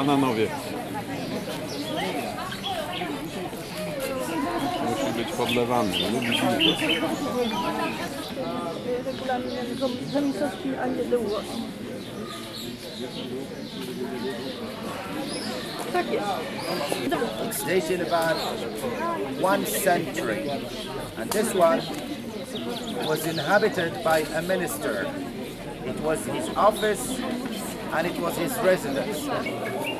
Bananowiec. Musi być podlewany. Lubi. It's dated about one century. And this one was inhabited by a minister. It was his office and it was his residence.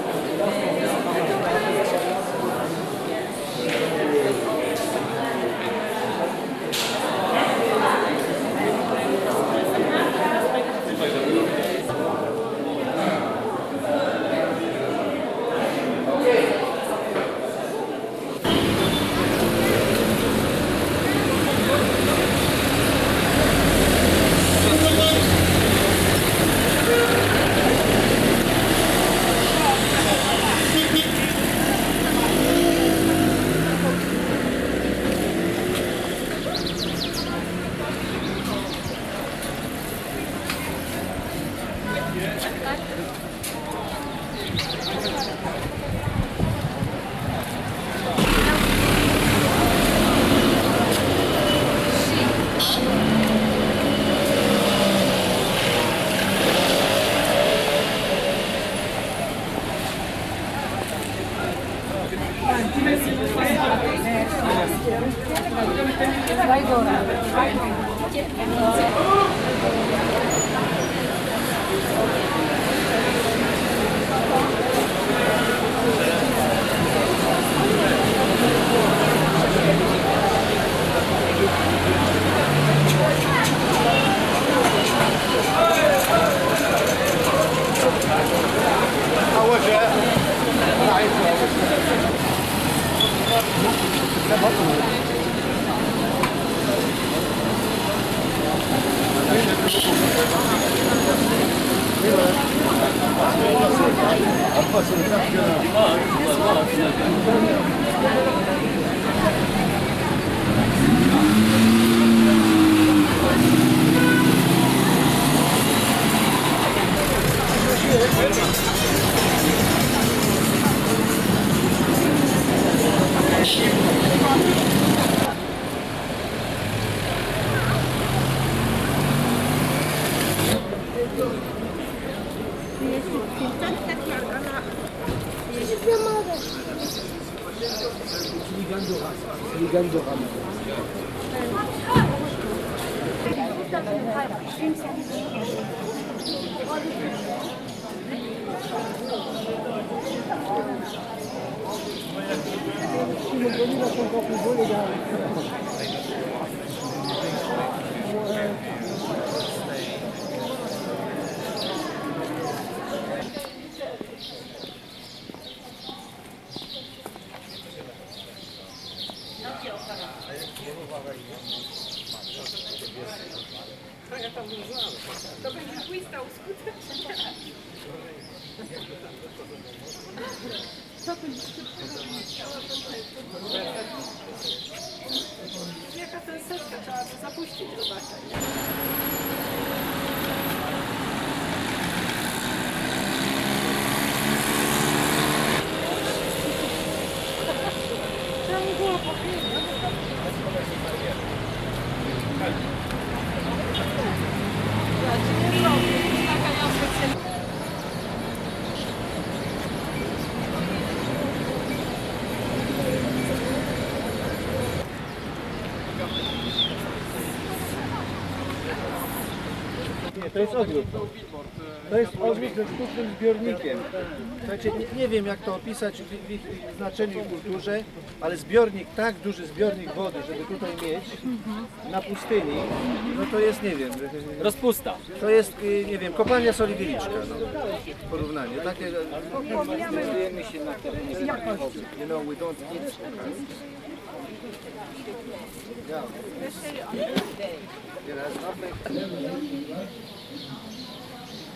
Bienvenue dans ton camp les gars. To jest ogród. To jest ogród ze sztucznym zbiornikiem. Słuchajcie, nie, nie wiem jak to opisać w, ich znaczeniu i kulturze, ale zbiornik, tak duży zbiornik wody, żeby tutaj mieć na pustyni, no to jest, nie wiem, Rozpusta. to jest, y, nie wiem, kopalnia soli wieliczka, no, w porównaniu. Takie, znajdujemy się na terenie You know, we don't eat Yeah.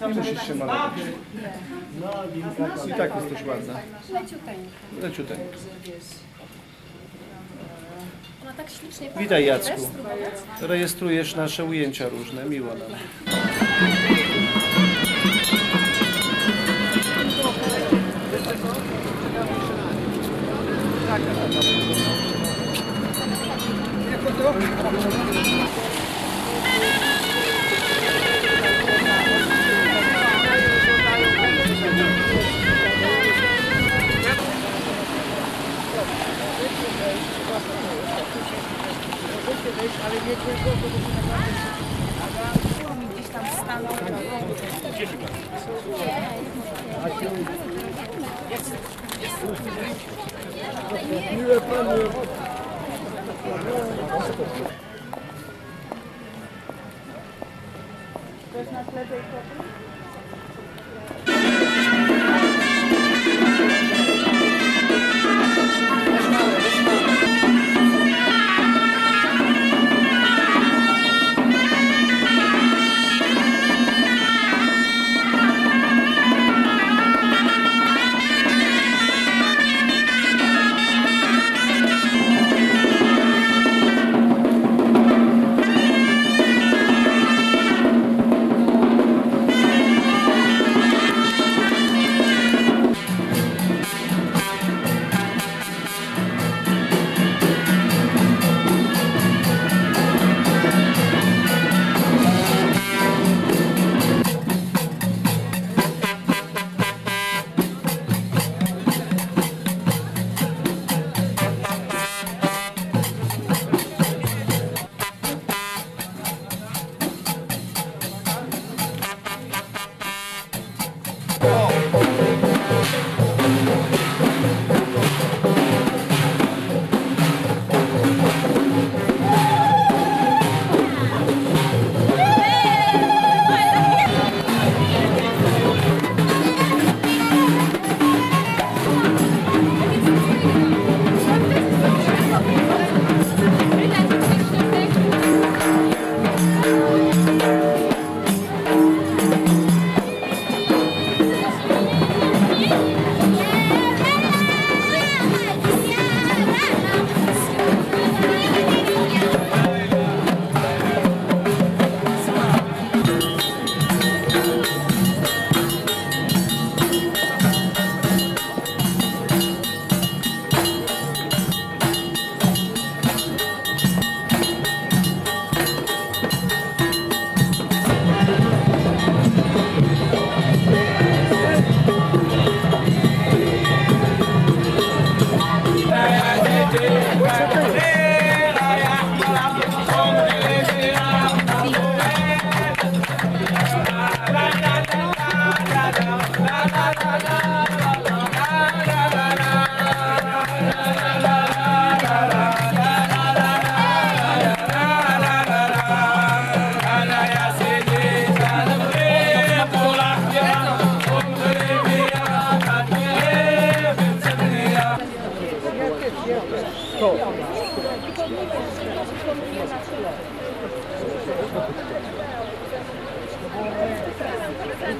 Nie musisz się malować. I tak jesteś ładna. Leciuteńko. No tak ślicznie Witaj Jacku. Rejestrujesz nasze ujęcia różne, miło nam. Miłe panie. Też na chlebie i kopię?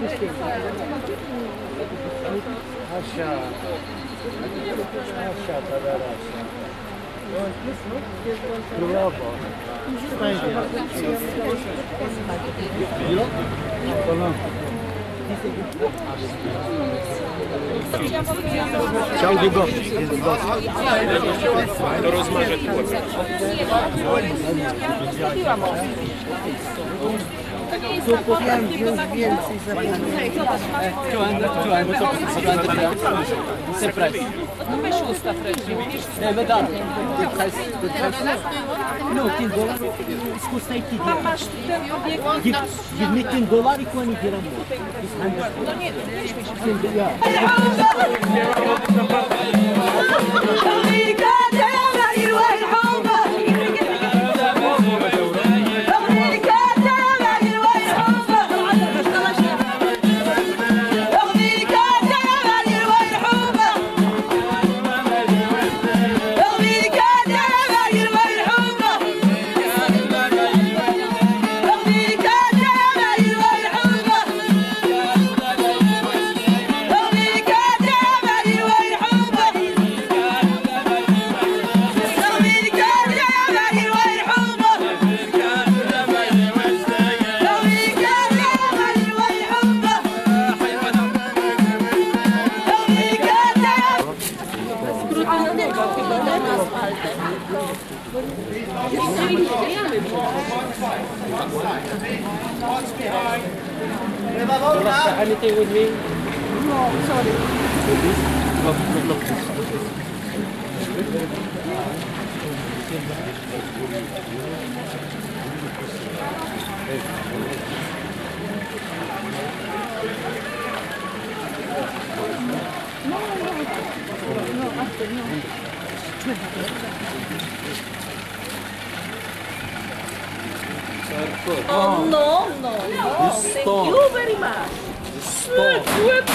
Asia. Asia, Tadarasia. Królowo. Będzie. Chciał długopisy. Jest To rozmarzę Estou copiando meus clientes e zapatos. Joana, Joana, estou participando da minha Sempre aí. Não me chusta, Fred. É verdade. Não, 10 dolar. Iskusta 2 dolar. Gidmek 10 dolar i koni dirham. Şimdi ya. Amerika'da her yer var. Oh, no, no, no. Thank you very much. Good, good.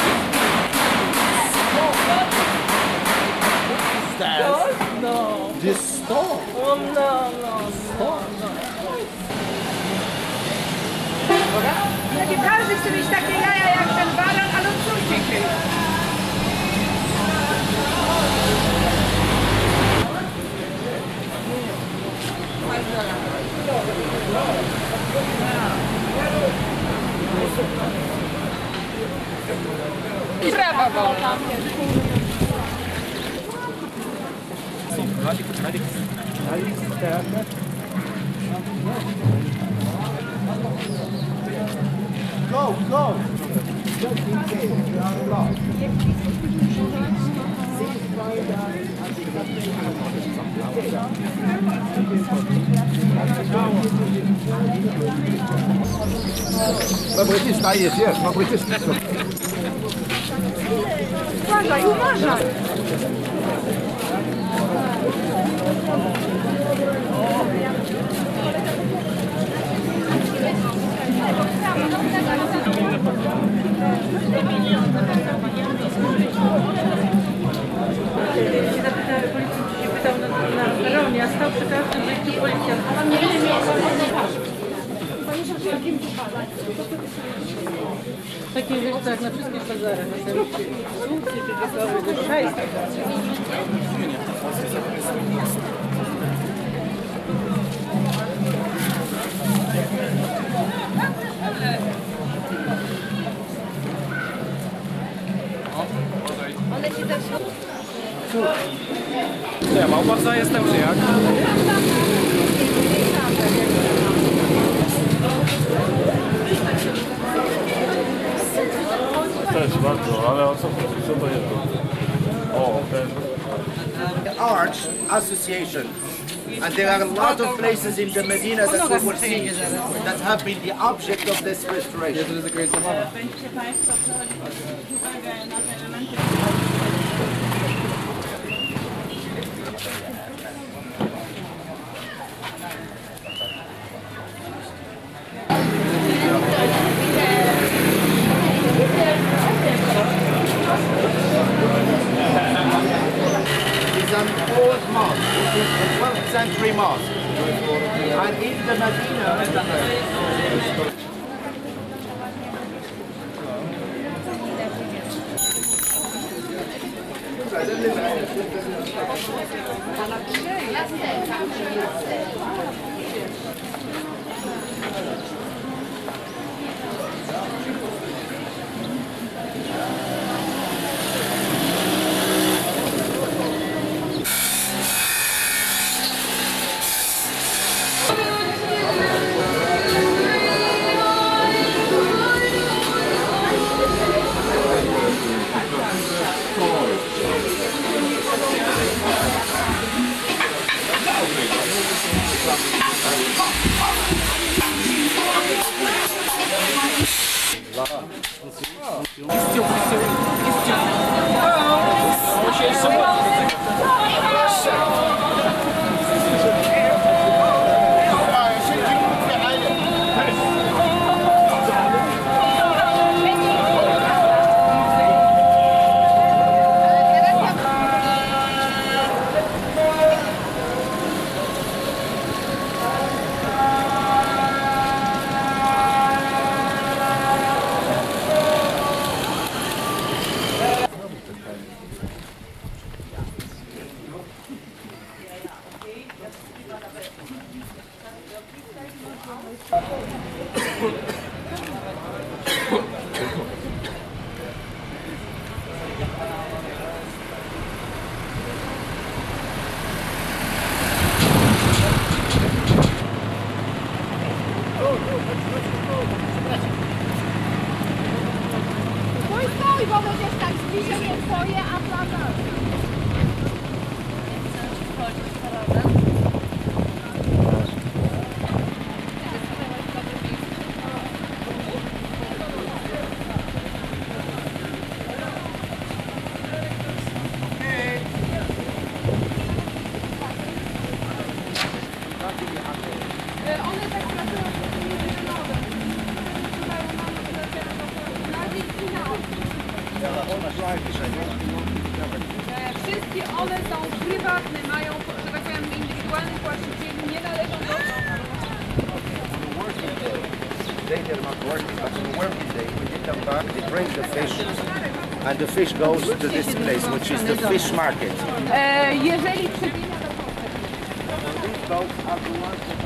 That? No. This stone. Oh, no, no, Oder? Da gibt es du mich, dachte, ja, ja, ja, dann war dann alle Zürich gekriegt. Да, есть, я могу идти. Уважай, уважай. Я пыталась на стороне, остался каждый жить и Ольга. Takie rzeczy tak na wszystkich bazarach, słupki, czy to szajs Association. And there are a lot of places in the Medina that we will see that have been the object of this restoration. E, Wszystkie one są prywatne, mają, że tak powiem, indywidualnych właścicieli, nie należą do... They they're not working, but on the working day, when they come back, they bring the fish, and the fish goes to this place, which is the fish market. E, jeżeli przy... These boats are the ones that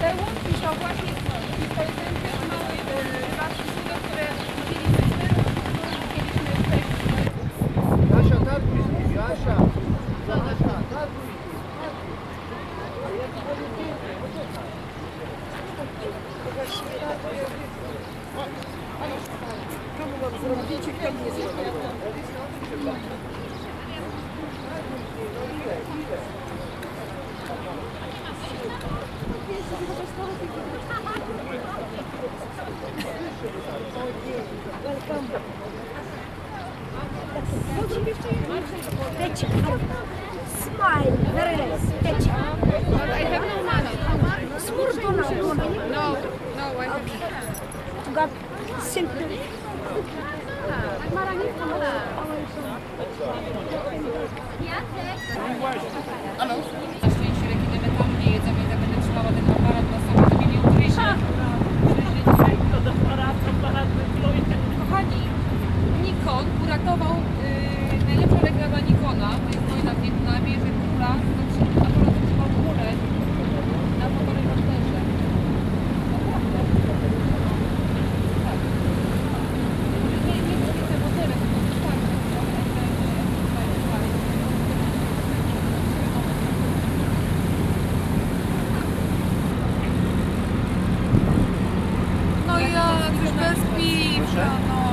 Te łódki to właśnie Russia. Dzięki. Halo? Zaszczęście rekiny metalu nie jedzemy i będę trzymała ten aparat na sobie, to mnie nie ugryzie. Kochani, Nikon uratował yy, najlepsza reklama Nikona, to jest wojna w Wietnamie, że króla Okay.